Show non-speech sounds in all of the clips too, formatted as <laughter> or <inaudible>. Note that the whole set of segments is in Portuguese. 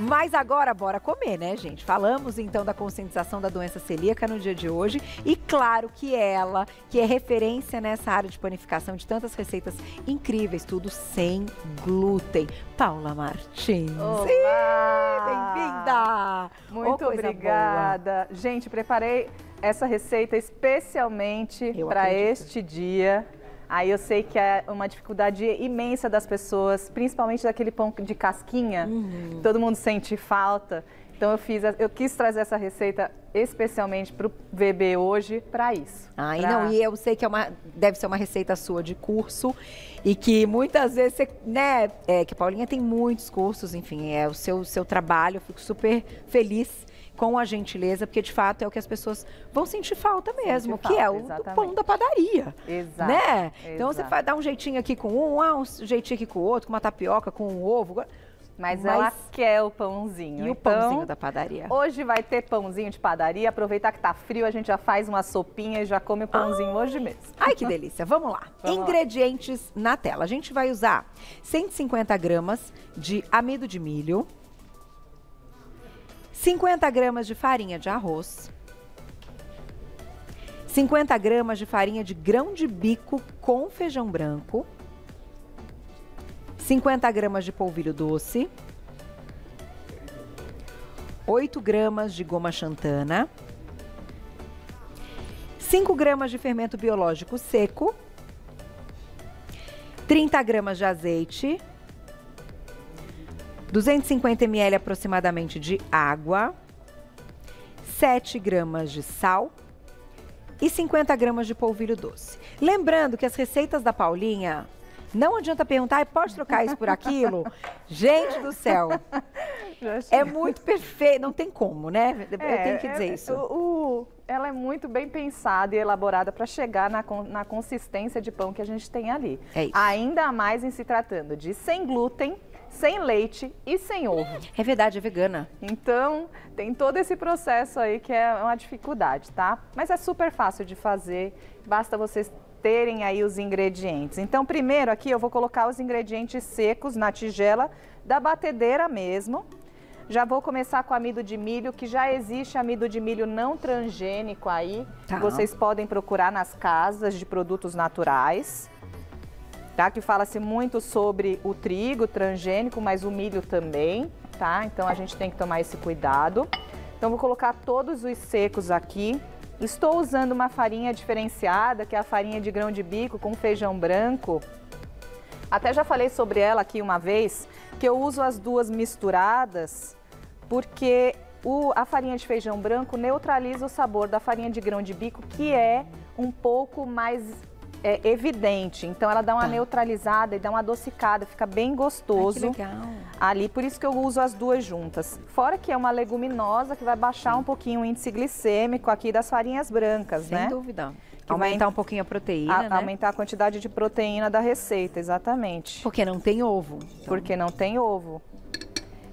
Mas agora, bora comer, né, gente? Falamos então da conscientização da doença celíaca no dia de hoje. E claro que ela, que é referência nessa área de panificação de tantas receitas incríveis, tudo sem glúten. Paula Martins. Bem-vinda! Muito oh, obrigada. Boa. Gente, preparei essa receita especialmente para este dia. Aí eu sei que é uma dificuldade imensa das pessoas, principalmente daquele pão de casquinha, uhum. todo mundo sente falta. Então eu fiz, eu quis trazer essa receita especialmente para o VB hoje para isso. Ah, pra... não, e eu sei que é uma, deve ser uma receita sua de curso e que muitas vezes você, né, é, que a Paulinha tem muitos cursos, enfim, é o seu, seu trabalho, eu fico super feliz com a gentileza, porque de fato é o que as pessoas vão sentir falta mesmo, que é o pão da padaria. Exato. Né? Então você dar um jeitinho aqui com um, ah, um jeitinho aqui com o outro, com uma tapioca, com um ovo. Mas, Mas, ela quer o pãozinho. E então, o pãozinho da padaria? Hoje vai ter pãozinho de padaria. Aproveitar que tá frio, a gente já faz uma sopinha e já come o pãozinho ai. hoje mesmo. Ai, que delícia. Vamos lá. <laughs> Vamos Ingredientes lá. na tela. A gente vai usar 150 gramas de amido de milho, 50 gramas de farinha de arroz, 50 gramas de farinha de grão de bico com feijão branco, 50 gramas de polvilho doce, 8 gramas de goma xantana, 5 gramas de fermento biológico seco, 30 gramas de azeite, 250 ml aproximadamente de água, 7 gramas de sal. E 50 gramas de polvilho doce. Lembrando que as receitas da Paulinha não adianta perguntar, pode trocar isso por aquilo? Gente do céu. É muito perfeito, não tem como, né? Eu é, tenho que dizer é, isso. O, o, ela é muito bem pensada e elaborada para chegar na, na consistência de pão que a gente tem ali. É isso. Ainda mais em se tratando de sem glúten, sem leite e sem ovo. É verdade, é vegana. Então, tem todo esse processo aí que é uma dificuldade, tá? Mas é super fácil de fazer, basta vocês terem aí os ingredientes. Então, primeiro aqui eu vou colocar os ingredientes secos na tigela da batedeira mesmo. Já vou começar com amido de milho, que já existe amido de milho não transgênico aí. Tá. Vocês podem procurar nas casas de produtos naturais tá? Que fala-se muito sobre o trigo transgênico, mas o milho também, tá? Então a gente tem que tomar esse cuidado. Então vou colocar todos os secos aqui. Estou usando uma farinha diferenciada, que é a farinha de grão de bico com feijão branco. Até já falei sobre ela aqui uma vez, que eu uso as duas misturadas, porque o, a farinha de feijão branco neutraliza o sabor da farinha de grão de bico, que é um pouco mais é, evidente. Então ela dá uma tá. neutralizada e dá uma adocicada, fica bem gostoso. Ai, que legal. Ali, por isso que eu uso as duas juntas. Fora que é uma leguminosa que vai baixar Sim. um pouquinho o índice glicêmico aqui das farinhas brancas, Sem né? Sem dúvida. Que aumentar um pouquinho a proteína, a, né? Aumentar a quantidade de proteína da receita, exatamente. Porque não tem ovo. Então. Porque não tem ovo.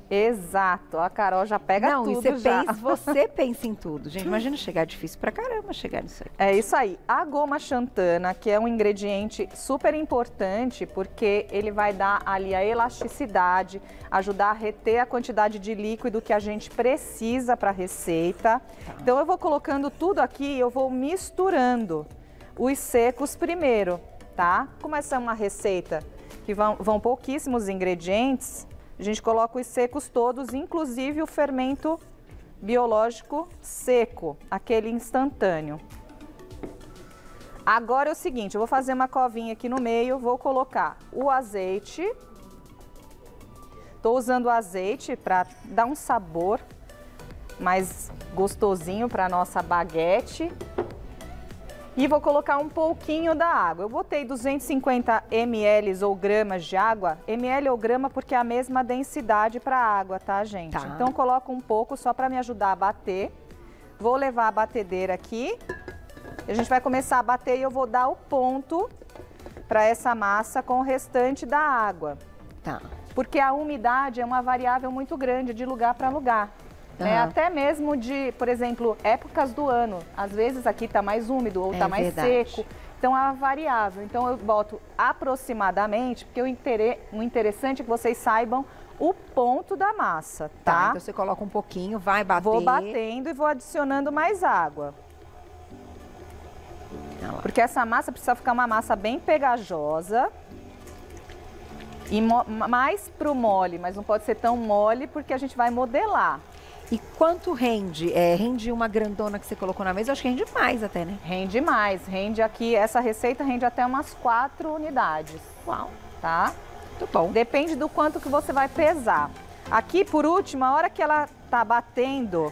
Exato, a Carol já pega Não, tudo você já. Pensa, você <laughs> pensa em tudo. Gente, imagina chegar difícil pra caramba chegar nisso aí. É isso aí. A goma xantana, que é um ingrediente super importante, porque ele vai dar ali a elasticidade, ajudar a reter a quantidade de líquido que a gente precisa para a receita. Então eu vou colocando tudo aqui, eu vou misturando os secos primeiro, tá? Como essa é uma receita que vão, vão pouquíssimos ingredientes, a gente coloca os secos todos, inclusive o fermento biológico seco, aquele instantâneo. Agora é o seguinte, eu vou fazer uma covinha aqui no meio, vou colocar o azeite. Estou usando o azeite para dar um sabor mais gostosinho para nossa baguete. E vou colocar um pouquinho da água. Eu botei 250 ml ou gramas de água. ML ou grama porque é a mesma densidade para a água, tá, gente? Tá. Então coloco um pouco só para me ajudar a bater. Vou levar a batedeira aqui. A gente vai começar a bater e eu vou dar o ponto para essa massa com o restante da água. Tá. Porque a umidade é uma variável muito grande de lugar para lugar. Uhum. Né? Até mesmo de, por exemplo, épocas do ano. Às vezes aqui está mais úmido ou está é mais verdade. seco. Então é variável. Então eu boto aproximadamente, porque o, inter... o interessante é que vocês saibam o ponto da massa, tá? tá? Então você coloca um pouquinho, vai bater. Vou batendo e vou adicionando mais água. Porque essa massa precisa ficar uma massa bem pegajosa. E mais pro mole, mas não pode ser tão mole porque a gente vai modelar. E quanto rende? É, rende uma grandona que você colocou na mesa? Eu acho que rende mais até, né? Rende mais. Rende aqui, essa receita rende até umas quatro unidades. Uau. Tá? Muito bom. Depende do quanto que você vai pesar. Aqui, por último, a hora que ela tá batendo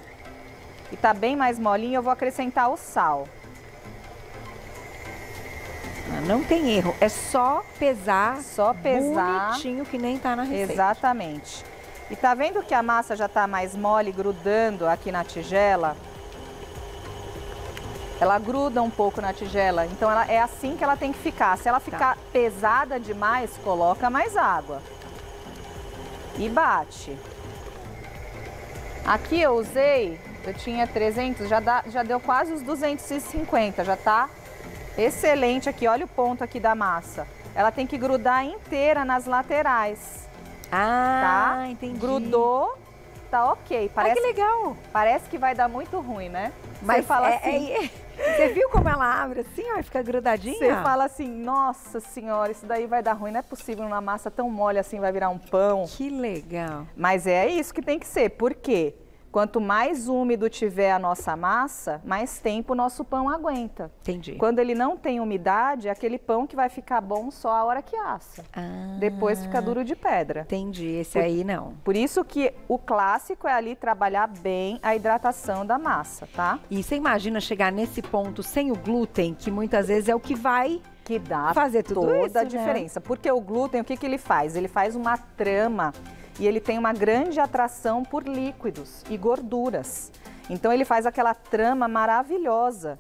e tá bem mais molinha, eu vou acrescentar o sal. Não tem erro, é só pesar, só pesar, bonitinho que nem tá na receita. Exatamente. E tá vendo que a massa já tá mais mole, grudando aqui na tigela? Ela gruda um pouco na tigela, então ela, é assim que ela tem que ficar. Se ela ficar tá. pesada demais, coloca mais água. E bate. Aqui eu usei, eu tinha 300, já, dá, já deu quase os 250, já tá Excelente aqui, olha o ponto aqui da massa. Ela tem que grudar inteira nas laterais. Ah, tá? entendi. Grudou, tá ok. Parece, ah, que legal. Parece que vai dar muito ruim, né? Mas Você fala é, assim... É, é, você viu como ela abre assim, ó, fica grudadinha? Você fala assim, nossa senhora, isso daí vai dar ruim, não é possível uma massa tão mole assim vai virar um pão. Que legal. Mas é isso que tem que ser, por quê? Quanto mais úmido tiver a nossa massa, mais tempo o nosso pão aguenta. Entendi. Quando ele não tem umidade, é aquele pão que vai ficar bom só a hora que assa. Ah, Depois fica duro de pedra. Entendi, esse por, aí não. Por isso que o clássico é ali trabalhar bem a hidratação da massa, tá? E você imagina chegar nesse ponto sem o glúten, que muitas vezes é o que vai que dá fazer tudo toda isso, a né? diferença. Né? Porque o glúten, o que, que ele faz? Ele faz uma trama e ele tem uma grande atração por líquidos e gorduras. Então ele faz aquela trama maravilhosa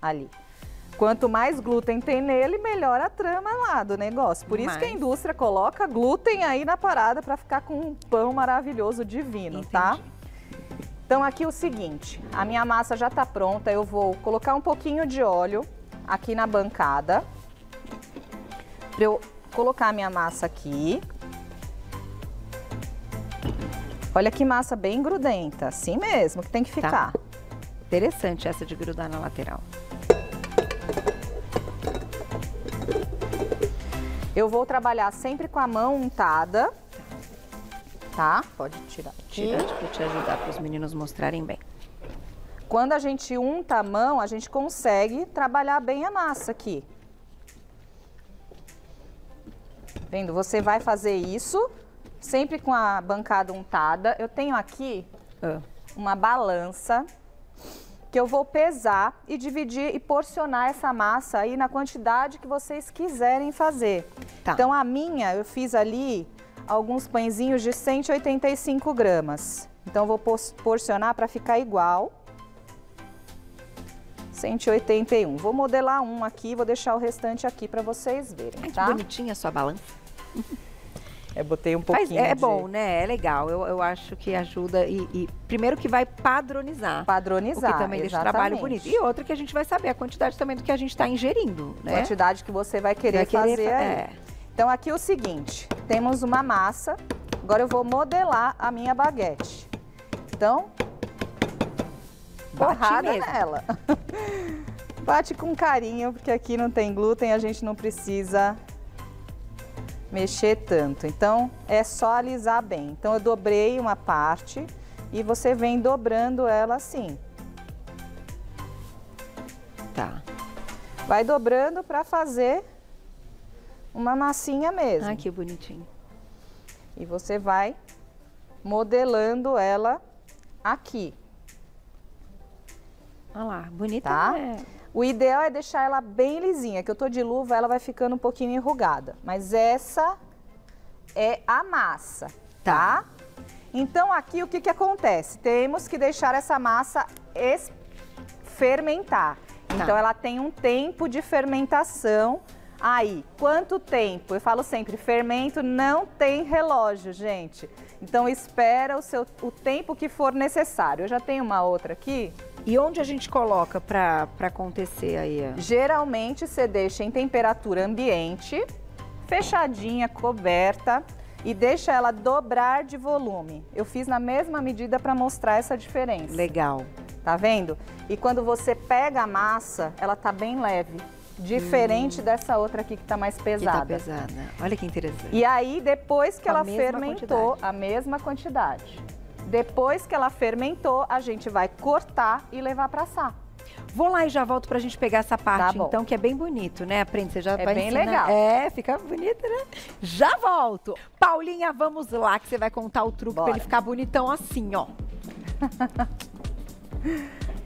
ali. Quanto mais glúten tem nele, melhor a trama lá do negócio. Por isso que a indústria coloca glúten aí na parada para ficar com um pão maravilhoso divino, tá? Entendi. tá? Então aqui o seguinte, a minha massa já está pronta, eu vou colocar um pouquinho de óleo aqui na bancada para eu colocar a minha massa aqui. Olha que massa bem grudenta, assim mesmo que tem que tá. ficar. Tá. Interessante essa de grudar na lateral. Eu vou trabalhar sempre com a mão untada, tá? Pode tirar. Tirar para te ajudar, para os meninos mostrarem bem. Quando a gente unta a mão, a gente consegue trabalhar bem a massa aqui. Vendo? Você vai fazer isso sempre com a bancada untada. Eu tenho aqui uh. uma balança que eu vou pesar e dividir e porcionar essa massa aí na quantidade que vocês quiserem fazer. Tá. Então a minha, eu fiz ali alguns pãezinhos de 185 gramas. Então eu vou porcionar para ficar igual. 181. Vou modelar um aqui, vou deixar o restante aqui para vocês verem, Ai, tá? Que bonitinha a sua balança. É, botei um pouquinho. Mas é de... bom, né? É legal. Eu, eu acho que ajuda e, e, primeiro que vai padronizar. Padronizar. O que também exatamente. deixa o trabalho bonito. E outra que a gente vai saber a quantidade também do que a gente está ingerindo, né? Quantidade que você vai querer, vai querer fazer. É. Então aqui é o seguinte, temos uma massa. Agora eu vou modelar a minha baguete. Então, Bate porrada mesmo. nela. <laughs> Bate com carinho, porque aqui não tem glúten, a gente não precisa mexer tanto. Então, é só alisar bem. Então, eu dobrei uma parte e você vem dobrando ela assim. Tá. Vai dobrando para fazer uma massinha mesmo. Ah, que bonitinho. E você vai modelando ela aqui. Olha lá, bonita. Tá? Né? O ideal é deixar ela bem lisinha, que eu tô de luva, ela vai ficando um pouquinho enrugada. Mas essa é a massa, tá? tá? Então aqui o que que acontece? Temos que deixar essa massa fermentar. Tá. Então ela tem um tempo de fermentação aí. Quanto tempo? Eu falo sempre, fermento não tem relógio, gente. Então espera o, seu, o tempo que for necessário. Eu já tenho uma outra aqui e onde a gente coloca para acontecer aí? Geralmente você deixa em temperatura ambiente, fechadinha, coberta. e deixa ela dobrar de volume. Eu fiz na mesma medida para mostrar essa diferença. Legal. Tá vendo? E quando você pega a massa, ela tá bem leve. Diferente hum. dessa outra aqui que tá mais pesada. Que tá pesada. Olha que interessante. E aí, depois que Com ela fermentou, quantidade. a mesma quantidade. Depois que ela fermentou, a gente vai cortar e levar para assar. Vou lá e já volto pra gente pegar essa parte, tá então, que é bem bonito, né? Aprende, você já é vai bem ensinar. legal. É, fica bonito, né? Já volto. Paulinha, vamos lá, que você vai contar o truque Bora. pra ele ficar bonitão assim, ó. <laughs>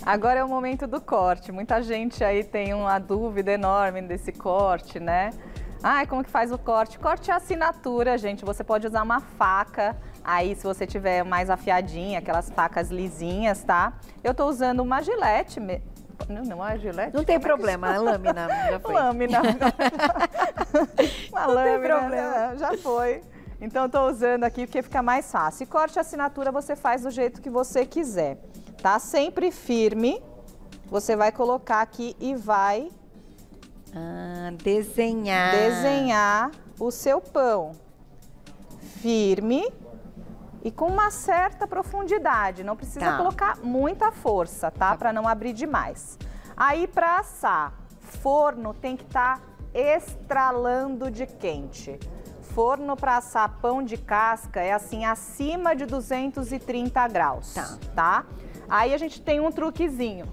Agora é o momento do corte. Muita gente aí tem uma dúvida enorme desse corte, né? Ai, como que faz o corte? Corte é assinatura, gente. Você pode usar uma faca. Aí, se você tiver mais afiadinha, aquelas facas lisinhas, tá? Eu tô usando uma gilete. Não, não é gilete? Não tem problema, é lâmina já <laughs> foi. Lâmina. <laughs> uma não lâmina. Tem problema. Já foi. Então, eu tô usando aqui porque fica mais fácil. E corte assinatura você faz do jeito que você quiser, tá? Sempre firme. Você vai colocar aqui e vai ah, desenhar. Desenhar o seu pão. Firme e com uma certa profundidade. Não precisa tá. colocar muita força, tá? tá para não abrir demais. Aí para assar, forno tem que estar tá estralando de quente. Forno para assar pão de casca é assim acima de 230 graus, tá? tá? Aí a gente tem um truquezinho.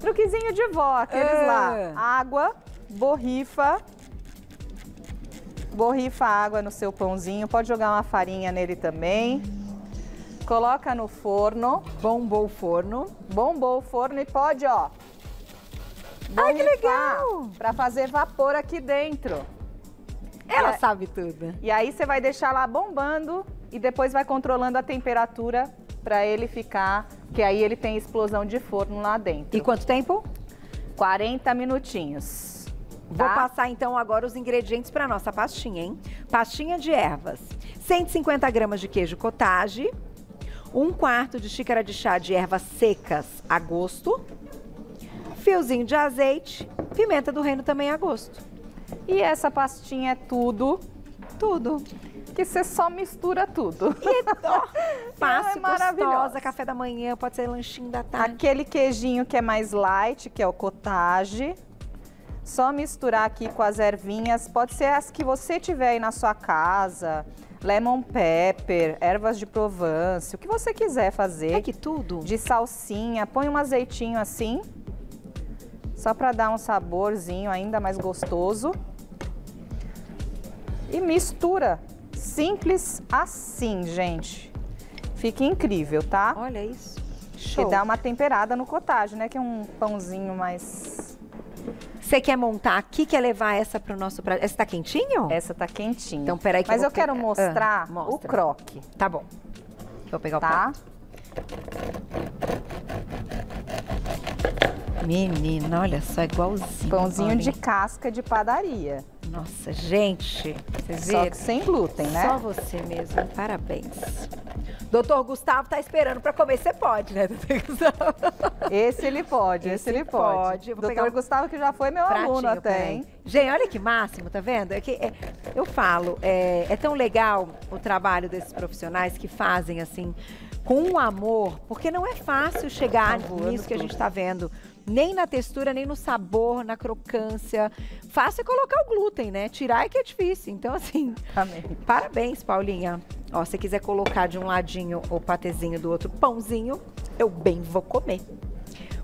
Truquezinho de vó, aqueles é. lá. Água, borrifa. Borrifa água no seu pãozinho, pode jogar uma farinha nele também. Coloca no forno. Bombou o forno. Bombou o forno e pode, ó. Ai, que legal! Pra fazer vapor aqui dentro. Ela sabe tudo. E aí você vai deixar lá bombando e depois vai controlando a temperatura para ele ficar, que aí ele tem explosão de forno lá dentro. E quanto tempo? 40 minutinhos. Vou tá? passar então agora os ingredientes para nossa pastinha, hein? Pastinha de ervas, 150 gramas de queijo cottage, um quarto de xícara de chá de ervas secas a gosto, fiozinho de azeite, pimenta do reino também a gosto. E essa pastinha é tudo, tudo. Que você só mistura tudo. E, ó, <laughs> fácil, é gostosa, café da manhã, pode ser lanchinho da tarde. Aquele queijinho que é mais light, que é o cottage. Só misturar aqui com as ervinhas, pode ser as que você tiver aí na sua casa, lemon pepper, ervas de Provence, o que você quiser fazer. É que tudo. De salsinha, põe um azeitinho assim, só para dar um saborzinho ainda mais gostoso. E mistura, simples assim, gente. Fica incrível, tá? Olha isso. Show. E dá uma temperada no cottage, né? Que é um pãozinho mais você quer montar aqui, quer levar essa para o nosso prato? Essa tá quentinho? Essa tá quentinha. Então, peraí que Mas eu, eu quero mostrar ah, o croque. Tá bom. Vou pegar tá? o prato. Menina, olha só, igualzinho. Pãozinho olha. de casca de padaria. Nossa, gente, vocês viram? Só que sem glúten, né? Só você mesmo, parabéns. Doutor Gustavo tá esperando para comer, você pode, né, <laughs> doutor Gustavo? Esse ele pode, esse, esse ele pode. pode. Doutor um Gustavo que já foi meu aluno até, hein? Gente, olha que máximo, tá vendo? É que, é, eu falo, é, é tão legal o trabalho desses profissionais que fazem assim, com amor, porque não é fácil chegar tá nisso que a gente está vendo nem na textura, nem no sabor, na crocância. Fácil é colocar o glúten, né? Tirar é que é difícil. Então, assim, Amém. parabéns, Paulinha. Ó, se quiser colocar de um ladinho o patezinho do outro pãozinho, eu bem vou comer.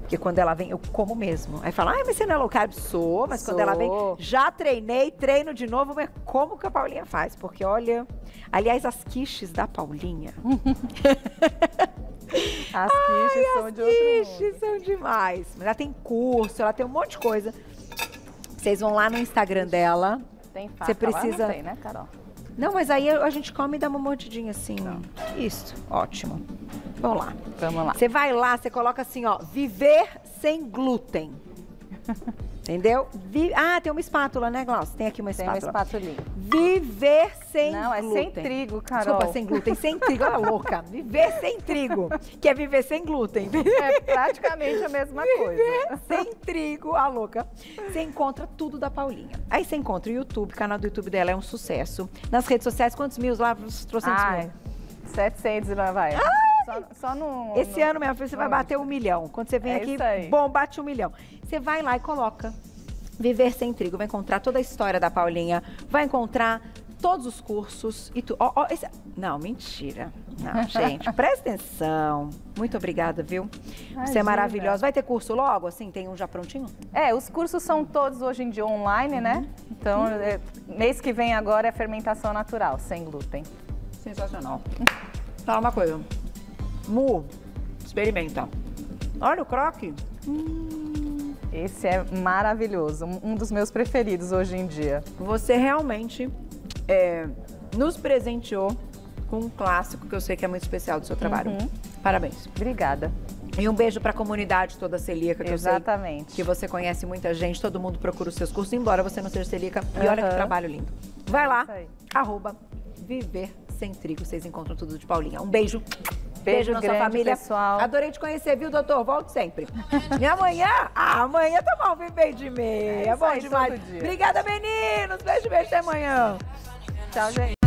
Porque quando ela vem, eu como mesmo. Aí fala, ai, mas você não é low carb? Sou, mas Sou. quando ela vem, já treinei, treino de novo, mas como que a Paulinha faz? Porque olha, aliás, as quiches da Paulinha. <laughs> As quiches Ai, são as de outro quiches são demais. Ela tem curso, ela tem um monte de coisa. Vocês vão lá no Instagram dela. Tem faca Você precisa... Tem, né, Carol? Não, mas aí a gente come e dá uma mordidinha assim. Não. Isso, ótimo. Vamos lá. Vamos lá. Você vai lá, você coloca assim, ó, viver sem glúten. <laughs> Entendeu? Vi... Ah, tem uma espátula, né, Glaucio? Tem aqui uma espátula. Tem uma espátulinha. Viver sem Não, é glúten. sem trigo, Carol. Desculpa, sem glúten, sem trigo, olha louca. <laughs> Viver sem trigo, que é viver sem glúten. É praticamente a mesma coisa. sem trigo, a louca. Você encontra tudo da Paulinha. Aí você encontra o YouTube, o canal do YouTube dela é um sucesso. Nas redes sociais, quantos mil lá? Trocentos Ai, mil. 700 e lá vai. Só, só no... Esse no- ano, minha filha, você vai bater um milhão. Quando você vem É aqui, bom, bate um milhão. Você vai lá e coloca Viver Sem Trigo. Vai encontrar toda a história da Paulinha. Vai encontrar todos os cursos e tu. ó, ó, esse- Não, mentira. Não, <laughs> gente, presta atenção. Muito obrigada, viu? Você é Imagina. maravilhosa. Vai ter curso logo? Assim, tem um já prontinho? É, os cursos são todos hoje em dia online, né? Uhum. Então, é, mês que vem agora é fermentação natural, sem glúten. Sensacional. Fala uma coisa. Mu, experimenta. Olha o croque. Esse é maravilhoso, um dos meus preferidos hoje em dia. Você realmente é, nos presenteou com um clássico que eu sei que é muito especial do seu trabalho. Uhum. Parabéns. Obrigada. E um beijo para a comunidade toda celíaca, que eu sei Exatamente. que você conhece muita gente, todo mundo procura os seus cursos, embora você não seja celíaca. E olha que trabalho lindo. Vai lá, arroba Viver Sem Trigo, vocês encontram tudo de Paulinha. Um beijo. Beijo na sua grande, família. pessoal. Adorei te conhecer, viu, doutor? Volte sempre. e amanhã? Ah, amanhã tá mal, vem bem de meia. É isso bom demais. Obrigada, meninos. Beijo, beijo, até amanhã. Tchau, gente.